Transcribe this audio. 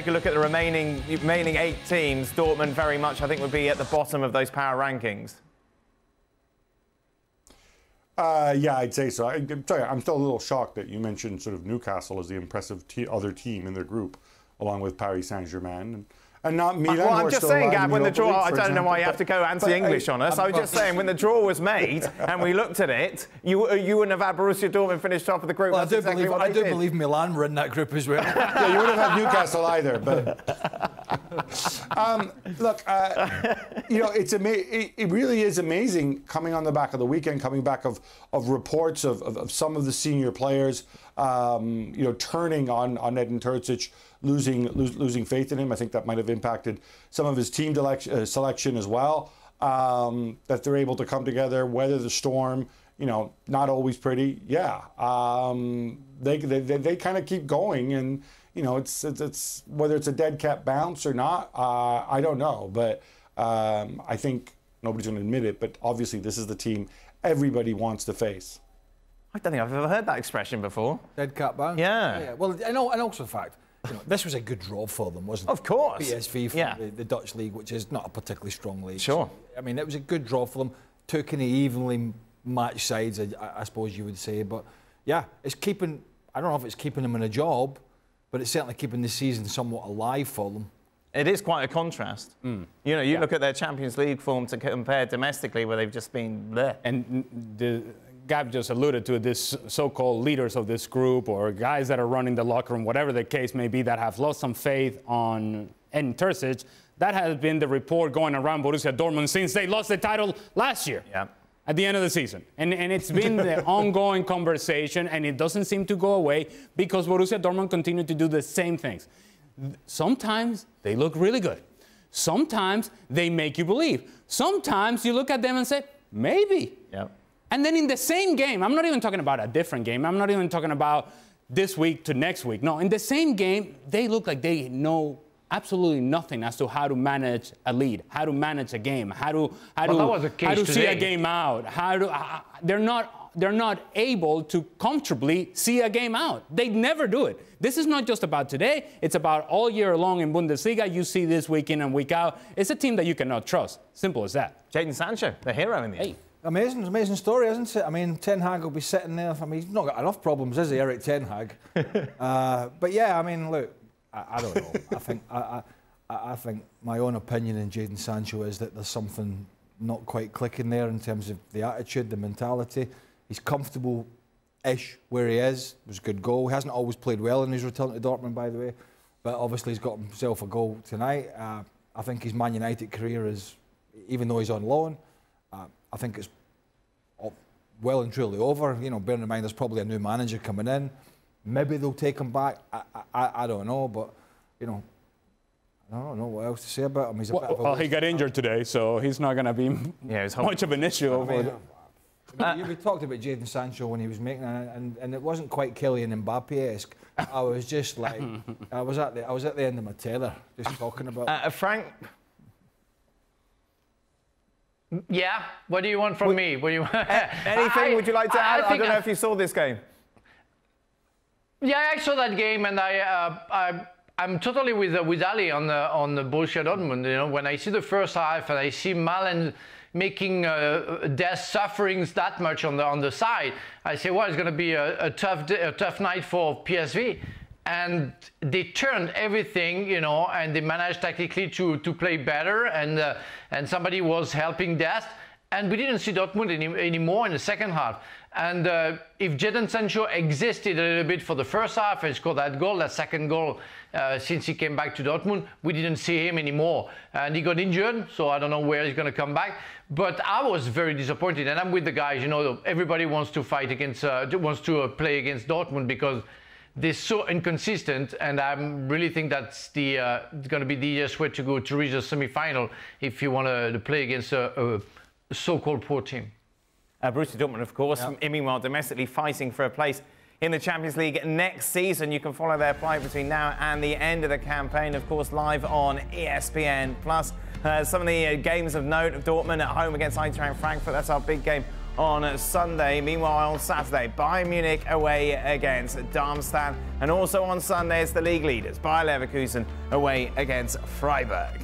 take a look at the remaining remaining eight teams, Dortmund very much, I think, would be at the bottom of those power rankings. Uh, yeah, I'd say so. I, am sorry, I'm still a little shocked that you mentioned sort of Newcastle as the impressive other team in their group, along with Paris Saint Germain. And, and not Milan. Well, I'm just saying, Gab, when the draw, League, I don't example, know why you have to go anti-English on us. I was just saying, when the draw was made and we looked at it, you uh, you wouldn't have had Borussia Dortmund finish top of the group. Well, I do exactly believe I do did. believe Milan were in that group as well. yeah, you wouldn't have had Newcastle either. But um, look, uh, you know, it's ama- it, it, really is amazing coming on the back of the weekend, coming back of of reports of, of, of some of the senior players, um, you know, turning on on Edin Terzic losing losing faith in him. I think that might have impacted some of his team delec- uh, selection as well. Um, that they're able to come together, weather the storm. You know, not always pretty. Yeah, um, they they, they, they kind of keep going, and you know, it's, it's, it's whether it's a dead cat bounce or not. Uh, I don't know, but um, I think nobody's going to admit it. But obviously, this is the team everybody wants to face. I don't think I've ever heard that expression before. Dead cat bounce. Yeah. yeah. Well, and, and also the fact you know, this was a good draw for them, wasn't it? Of course. PSV from yeah. the, the, Dutch league, which is not a particularly strong league. Sure. I mean, it was a good draw for them. Two kind of evenly matched sides, I, I, suppose you would say. But yeah, it's keeping. I don't know if it's keeping them in a job, but it's certainly keeping the season somewhat alive for them. It is quite a contrast. Mm. You know, you yeah. look at their Champions League form to compare domestically, where they've just been there. And the Gab just alluded to this so-called leaders of this group or guys that are running the locker room, whatever the case may be, that have lost some faith on Edin Terzic. That has been the report going around Borussia Dortmund since they lost the title last year. Yeah. At the end of the season. And, and it's been the ongoing conversation, and it doesn't seem to go away because Borussia Dortmund continue to do the same things. Sometimes they look really good. Sometimes they make you believe. Sometimes you look at them and say, maybe. Yeah. And then in the same game, I'm not even talking about a different game. I'm not even talking about this week to next week. No, in the same game, they look like they know absolutely nothing as to how to manage a lead, how to manage a game, how to how well, to how to see a game out. How to uh, they're not they're not able to comfortably see a game out. They never do it. This is not just about today. It's about all year long in Bundesliga. You see this week in and week out. It's a team that you cannot trust. Simple as that. Jadon Sancho, the hero in the hey. end. Amazing, amazing story, isn't it? I mean, Ten Hag will be sitting there. I mean, he's not got enough problems, is he, Erik Ten Hag? uh, but yeah, I mean, look, I, I don't know. I think I, I, I, think my own opinion in Jadon Sancho is that there's something not quite clicking there in terms of the attitude, the mentality. He's comfortable-ish where he is. It was a good goal. He hasn't always played well in his return to Dortmund, by the way, but obviously he's got himself a goal tonight. Uh, I think his Man United career is, even though he's on loan. Uh, I think it's well and truly over. You know, bearing in mind there's probably a new manager coming in. Maybe they'll take him back. I, I, I don't know, but you know, I don't know what else to say about him. He's a well, bit of a well he got injured today, so he's not going to be yeah, much of an issue. I mean, uh, you, we talked about Jadon Sancho when he was making it, and, and it wasn't quite Kylian Mbappe-esque. I was just like, I was at the, I was at the end of my tether, just talking about. Uh, Frank, yeah. What do you want from would, me? What do you want? anything? I, would you like to add? I, I don't know if you saw this game. Yeah, I saw that game, and I, uh, I I'm totally with uh, with Ale on the on Borussia Dortmund. You know, when I see the first half and I see Malen making uh, Dest sufferings that much on the on the side, I say, well, it's going to be a, a tough a tough night for PSV and they turned everything, you know, and they managed tactically to, to play better, and uh, and somebody was helping Dest, and we didn't see Dortmund any, anymore in the second half. And uh, if Jadon Sancho existed a little bit for the first half and scored that goal, that second goal, uh, since he came back to Dortmund, we didn't see him anymore. And he got injured, so I don't know where he's going to come back. But I was very disappointed, and I'm with the guys. You know, everybody wants to fight against, uh, wants to uh, play against Dortmund because they're so inconsistent, and I really think that's the uh, going to be the easiest way to go to reach the semi-final if you want to play against a, so-called poor team. Uh, Borussia Dortmund, of course, yep. meanwhile domestically fighting for a place in the Champions League next season. You can follow their plight between now and the end of the campaign, of course, live on ESPN Plus. Uh, some of the uh, games of note of Dortmund at home against Eintracht Frankfurt. That's our big game on Sunday. Meanwhile, on Saturday, Bayern Munich away against Darmstadt. And also on Sunday, it's the league leaders, Bayer Leverkusen away against Freiburg.